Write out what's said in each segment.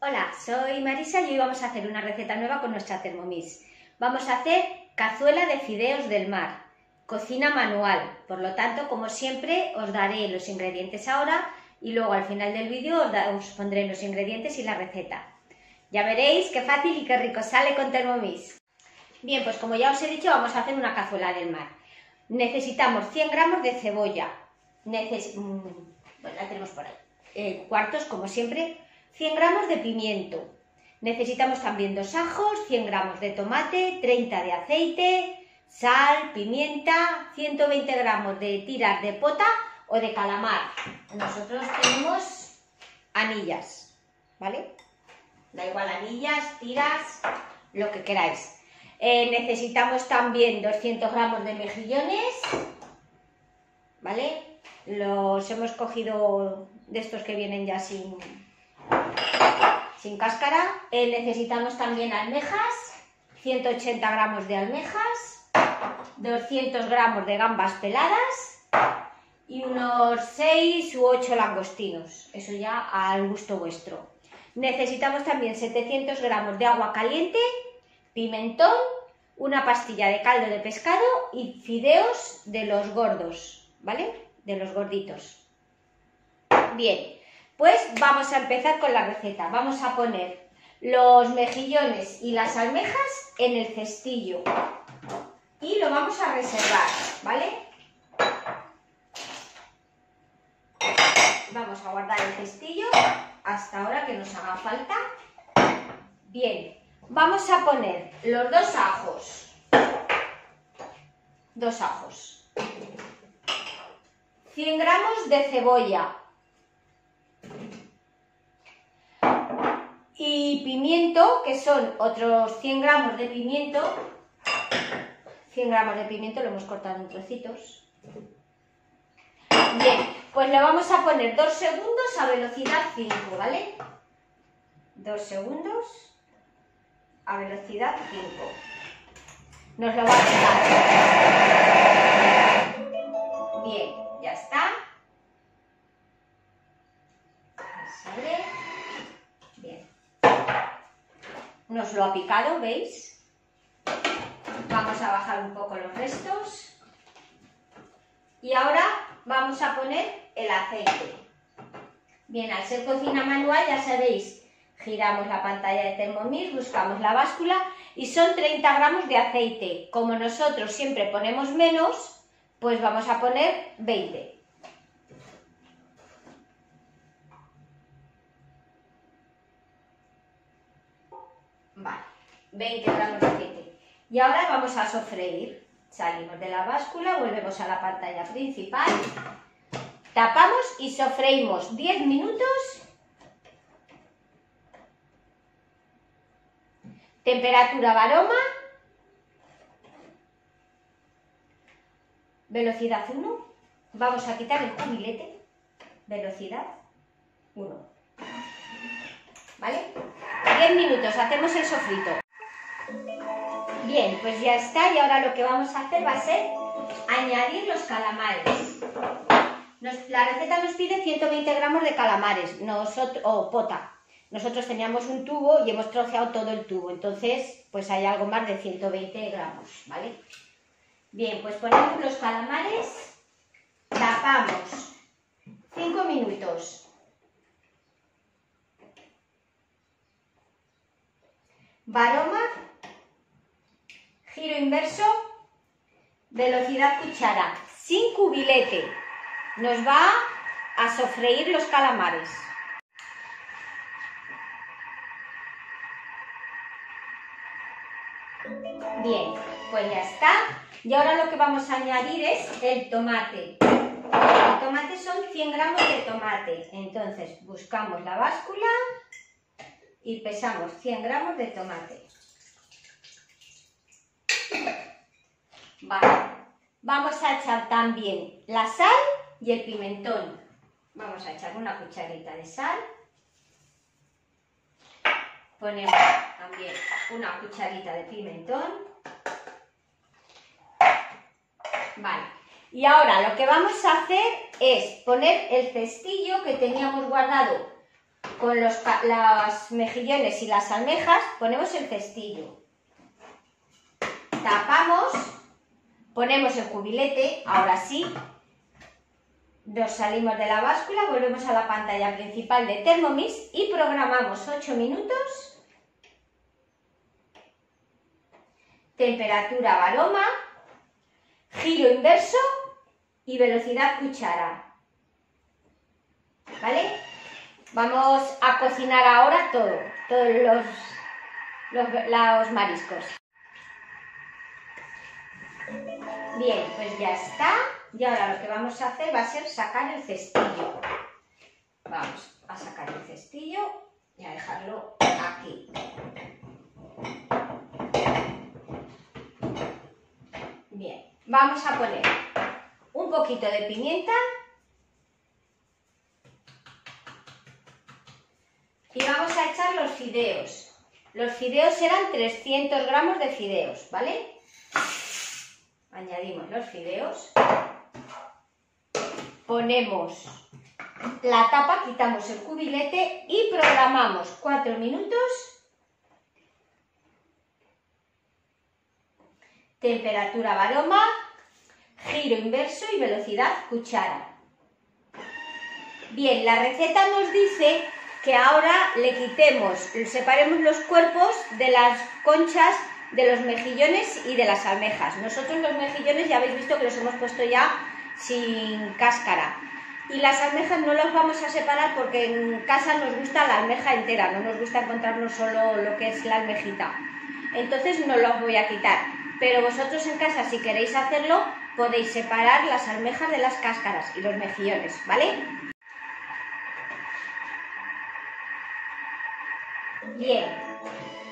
Hola, soy Marisa y hoy vamos a hacer una receta nueva con nuestra Thermomix. Vamos a hacer cazuela de fideos del mar, cocina manual. Por lo tanto, como siempre, os daré los ingredientes ahora y luego al final del vídeo os, pondré los ingredientes y la receta. Ya veréis qué fácil y qué rico sale con Thermomix. Bien, pues como ya os he dicho, vamos a hacer una cazuela del mar. Necesitamos 100 gramos de cebolla. Neces mm, bueno, la tenemos por ahí. Eh, cuartos, como siempre, 100 gramos de pimiento. Necesitamos también dos ajos, 100 gramos de tomate, 30 de aceite, sal, pimienta, 120 gramos de tiras de pota o de calamar. Nosotros tenemos anillas, ¿vale? Da igual anillas, tiras, lo que queráis. Eh, necesitamos también 200 gramos de mejillones, ¿vale? Los hemos cogido de estos que vienen ya sin, sin cáscara. Eh, necesitamos también almejas, 180 gramos de almejas, 200 gramos de gambas peladas y unos 6 u 8 langostinos, eso ya al gusto vuestro. Necesitamos también 700 gramos de agua caliente pimentón, una pastilla de caldo de pescado y fideos de los gordos, ¿vale? De los gorditos. Bien, pues vamos a empezar con la receta. Vamos a poner los mejillones y las almejas en el cestillo y lo vamos a reservar, ¿vale? Vamos a guardar el cestillo hasta ahora que nos haga falta. Bien, Vamos a poner los dos ajos. Dos ajos. 100 gramos de cebolla. Y pimiento, que son otros 100 gramos de pimiento. 100 gramos de pimiento lo hemos cortado en trocitos. Bien, pues le vamos a poner dos segundos a velocidad 5, ¿vale? Dos segundos a velocidad 5. Nos lo va a quitar. Lo ha picado, ¿veis? Vamos a bajar un poco los restos. Y ahora vamos a poner el aceite. Bien, al ser cocina manual ya sabéis Giramos la pantalla de Thermomix, buscamos la báscula y son 30 gramos de aceite. Como nosotros siempre ponemos menos, pues vamos a poner 20. Vale, 20 gramos de aceite. Y ahora vamos a sofreír. Salimos de la báscula, volvemos a la pantalla principal, tapamos y sofreímos 10 minutos Temperatura varoma. Velocidad 1. Vamos a quitar el cubilete. Velocidad 1. ¿Vale? 10 minutos, hacemos el sofrito. Bien, pues ya está y ahora lo que vamos a hacer va a ser añadir los calamares. la receta nos pide 120 gramos de calamares nosotros, o pota. Nosotros teníamos un tubo y hemos troceado todo el tubo, entonces pues hay algo más de 120 gramos, ¿vale? Bien, pues ponemos los calamares, tapamos 5 minutos. Varoma, giro inverso, velocidad cuchara, sin cubilete. Nos va a sofreír los calamares. Bien, pues ya está. Y ahora lo que vamos a añadir es el tomate. El tomate son 100 gramos de tomate. Entonces buscamos la báscula y pesamos 100 gramos de tomate. Vale. Vamos a echar también la sal y el pimentón. Vamos a echar una cucharita de sal. Ponemos también una cucharita de pimentón. Vale. Y ahora lo que vamos a hacer es poner el cestillo que teníamos guardado con los las mejillones y las almejas, ponemos el cestillo. Tapamos, ponemos el cubilete, ahora sí, nos salimos de la báscula, volvemos a la pantalla principal de Thermomix y programamos 8 minutos. Temperatura varoma, giro inverso y velocidad cuchara. ¿Vale? Vamos a cocinar ahora todo, todos los, los, mariscos. Bien, pues ya está. Y ahora lo que vamos a hacer va a ser sacar el cestillo. Vamos a sacar el cestillo y a dejarlo aquí. Bien, vamos a poner un poquito de pimienta y vamos a echar los fideos. Los fideos eran 300 gramos de fideos, ¿vale? Añadimos los fideos. Ponemos la tapa, quitamos el cubilete y programamos 4 minutos. Temperatura varoma, giro inverso y velocidad cuchara. Bien, la receta nos dice que ahora le quitemos, separemos los cuerpos de las conchas de los mejillones y de las almejas. Nosotros los mejillones ya habéis visto que los hemos puesto ya sin cáscara. Y las almejas no las vamos a separar porque en casa nos gusta la almeja entera, no nos gusta encontrarnos solo lo que es la almejita. Entonces no los voy a quitar. Pero vosotros en casa, si queréis hacerlo, podéis separar las almejas de las cáscaras y los mejillones, ¿vale? Bien,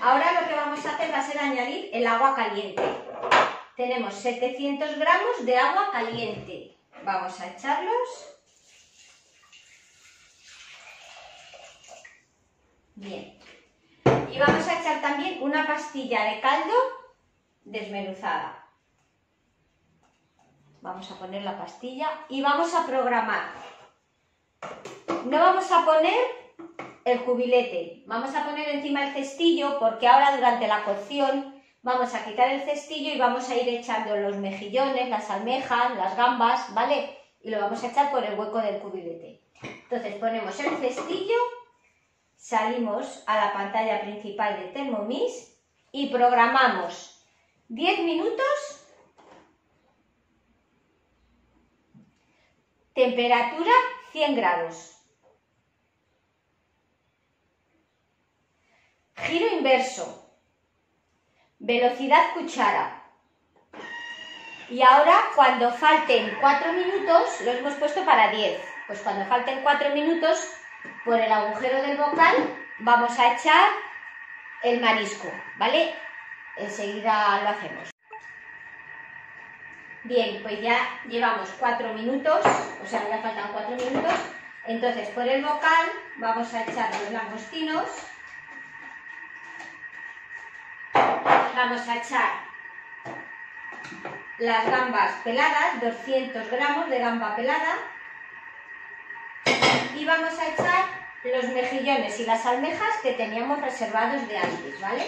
ahora lo que vamos a hacer va a ser añadir el agua caliente. Tenemos 700 gramos de agua caliente. Vamos a echarlos. Bien. Y vamos a echar también una pastilla de caldo desmenuzada. Vamos a poner la pastilla y vamos a programar. No vamos a poner el cubilete. Vamos a poner encima el cestillo porque ahora durante la cocción vamos a quitar el cestillo y vamos a ir echando los mejillones, las almejas, las gambas, ¿vale? Y lo vamos a echar por el hueco del cubilete. Entonces ponemos el cestillo, salimos a la pantalla principal de Thermomix y programamos 10 minutos, temperatura 100 grados. Giro inverso. Velocidad cuchara. Y ahora, cuando falten 4 minutos, lo hemos puesto para 10. Pues cuando falten 4 minutos, por el agujero del bocal, vamos a echar el marisco, ¿vale? Enseguida lo hacemos. Bien, pues ya llevamos 4 minutos, o sea, ya faltan 4 minutos. Entonces, por el bocal vamos a echar los langostinos. Vamos a echar las gambas peladas, 200 gramos de gamba pelada. Y vamos a echar los mejillones y las almejas que teníamos reservados de antes, ¿vale?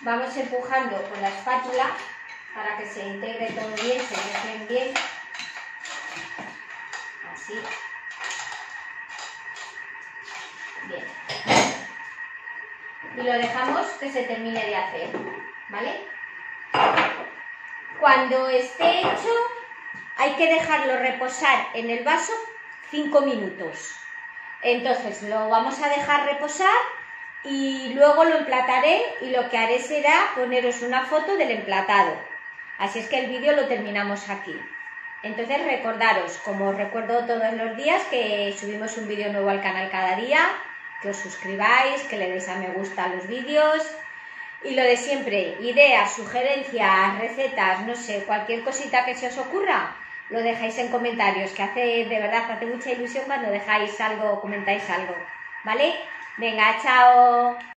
Vamos empujando con la espátula para que se integre todo bien, se mezclen bien. Así. Bien y lo dejamos que se termine de hacer, ¿vale? Cuando esté hecho hay que dejarlo reposar en el vaso 5 minutos. Entonces lo vamos a dejar reposar y luego lo emplataré y lo que haré será poneros una foto del emplatado. Así es que el vídeo lo terminamos aquí. Entonces recordaros, como os recuerdo todos los días, que subimos un vídeo nuevo al canal cada día, que os suscribáis, que le deis a me gusta a los vídeos y lo de siempre, ideas, sugerencias, recetas, no sé, cualquier cosita que se os ocurra, lo dejáis en comentarios, que hace de verdad, hace mucha ilusión cuando dejáis algo comentáis algo, ¿vale? Venga, chao.